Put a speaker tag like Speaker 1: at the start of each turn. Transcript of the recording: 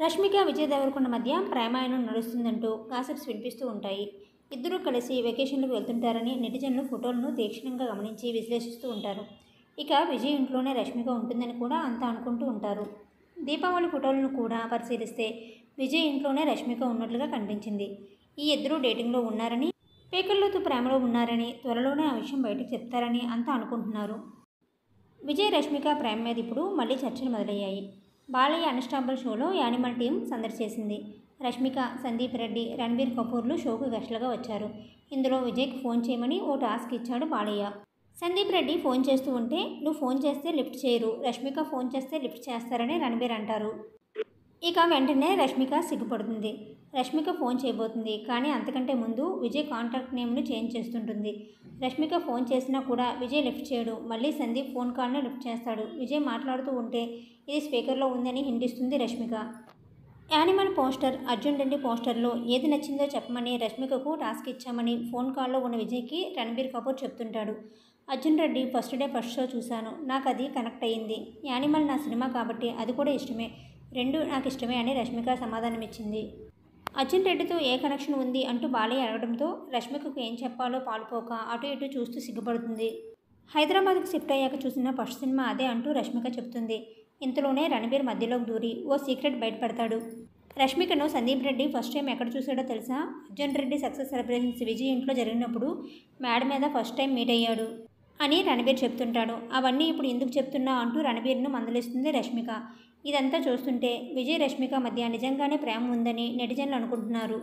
Speaker 1: రష్మిక విజయ్ దేవరకొండ మధ్య ప్రేమాయణం నడుస్తుందంటూ గాసిప్స్ వినిపిస్తూ ఉంటాయి. ఇద్దరూ కలిసి వెకేషన్లకు వెళ్తుంటారని నెటిజన్లు ఫోటోలను తీక్షణంగా గమనించి విశ్లేషిస్తూ ఉంటారు. ఇక విజయ్ ఇంట్లోనే రష్మిక ఉంటుందని కూడా అంతా అనుకుంటూ ఉంటారు. దీపావళి ఫోటోలను కూడా పరిశీలిస్తే విజయ్ ఇంట్లోనే రష్మిక ఉన్నట్లుగా కనిపించింది. ఈ ఇద్దరూ డేటింగ్లో ఉన్నారని పేకల్లోతు ప్రేమలో ఉన్నారని త్వరలోనే ఆ విషయం బయటకు చెప్తారని అంతా అనుకుంటున్నారు. విజయ్ రష్మిక ప్రేమ మీద ఇప్పుడు మళ్ళీ చర్చలు మొదలయ్యాయి. బాలయ్య అన్స్టాంబుల్ షోలో యానిమల్ టీం సందడి చేసింది రష్మిక సందీప్ రెడ్డి రణబీర్ కపూర్లు షోకు గెస్టులుగా వచ్చారు. ఇందులో విజయ్కి ఫోన్ చేయమని ఓ టాస్క్ ఇచ్చాడు బాలయ్య. సందీప్ రెడ్డి ఫోన్ చేస్తూ ఉంటే నువ్వు ఫోన్ చేస్తే లిఫ్ట్ చేయరు. రష్మిక ఫోన్ చేస్తే లిఫ్ట్ చేస్తారని రణబీర్ అంటారు. ఇక వెంటనే రష్మిక సిగ్గుపడుతుంది. రష్మిక ఫోన్ చేయబోతుంది. కానీ అంతకంటే ముందు విజయ్ కాంటాక్ట్ నేమ్ను చేంజ్ చేస్తుంటుంది. రష్మిక ఫోన్ చేసినా కూడా విజయ్ లిఫ్ట్ చేయడు. మళ్ళీ సందీప్ ఫోన్ కాల్ను లిఫ్ట్ చేస్తాడు. విజయ్ మాట్లాడుతూ ఉంటే ఇది స్పీకర్లో ఉందని హిండిస్తుంది రష్మిక. యానిమల్ పోస్టర్ అర్జున్ రెడ్డి పోస్టర్లో ఏది నచ్చిందో చెప్పమని రష్మికకు టాస్క్ ఇచ్చామని ఫోన్ కాల్లో ఉన్న విజయ్కి రణబీర్ కపూర్ చెప్తుంటాడు. Arjun Reddy first day first show చూశాను. నాకు అది కనెక్ట్ అయ్యింది. యానిమల్ నా సినిమా కాబట్టి అది కూడా ఇష్టమే. రెండు నాకు ఇష్టమే అని రష్మిక సమాధానం ఇచ్చింది అర్జున్ రెడ్డితో ఏ కనెక్షన్ ఉంది అంటూ బాలయ్య అడగడంతో రష్మికకు ఏం చెప్పాలో పాలుపోక అటు ఇటు చూస్తూ సిగ్గుపడుతుంది. హైదరాబాద్కు షిఫ్ట్ అయ్యాక చూసిన ఫస్ట్ సినిమా అదే అంటూ రష్మిక చెప్తుంది. ఇంతలోనే రణబీర్ మధ్యలోకి దూరి ఓ సీక్రెట్ బయటపడతాడు. రష్మికను సందీప్ రెడ్డి ఫస్ట్ టైం ఎక్కడ చూశాడో తెలుసా? అర్జున్ రెడ్డి సక్సెస్ సెలబ్రేషన్స్ విజయ్ ఇంట్లో జరిగినప్పుడు మేడ మీద ఫస్ట్ టైం మీట్ అయ్యాడు. అని రణబీర్ చెప్తుంటాడు. అవన్నీ ఇప్పుడు ఎందుకు చెప్తున్నా అంటూ రణబీర్ను మందలిస్తుంది రష్మిక. ఇదంతా చూస్తుంటే విజయ్ రష్మిక మధ్య నిజంగానే ప్రేమ ఉందని నెటిజన్లు అనుకుంటున్నారు.